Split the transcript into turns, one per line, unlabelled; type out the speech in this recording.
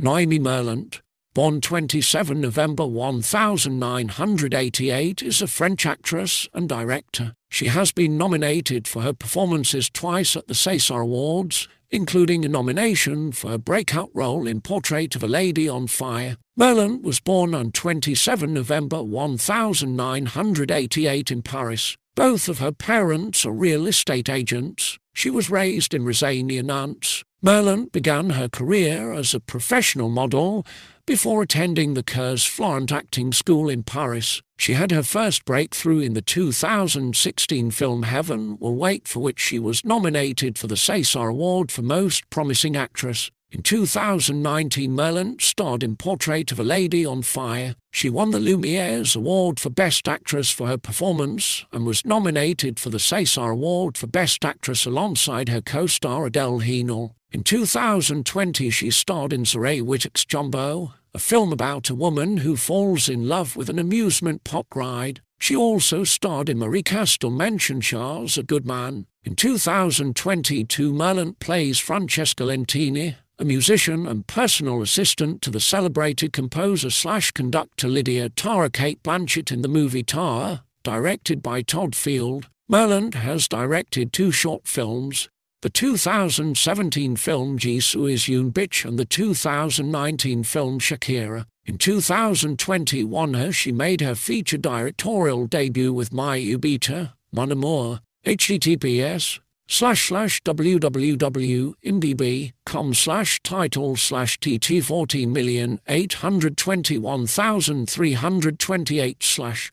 Noémie Merlant, born 27 November 1988, is a French actress and director. She has been nominated for her performances twice at the César Awards, including a nomination for her breakout role in Portrait of a Lady on Fire. Merlant was born on 27 November 1988 in Paris. Both of her parents are real estate agents. She was raised in Rezé near, Nantes. Merlant began her career as a professional model before attending the Cours Florent Acting School in Paris. She had her first breakthrough in the 2016 film Heaven Will Wait, for which she was nominated for the César Award for Most Promising Actress. In 2019, Merlant starred in Portrait of a Lady on Fire. She won the Lumières Award for Best Actress for her performance and was nominated for the César Award for Best Actress alongside her co-star Adèle Haenel. In 2020, she starred in Zoé Wittock's Jumbo, a film about a woman who falls in love with an amusement park ride. She also starred in Marie-Castille Charles, A Good Man. In 2022, Merlant plays Francesca Lentini, a musician and personal assistant to the celebrated composer slash conductor Lydia Tár Cate Blanchett in the movie Tár, directed by Todd Field. Merlant has directed two short films, the 2017 film Je suis une biche and the 2019 film Shakira. In 2021 her she made her feature directorial debut with Mi iubita, Mon https slash slash www.imdb.com slash title slash tt 14,821,328 slash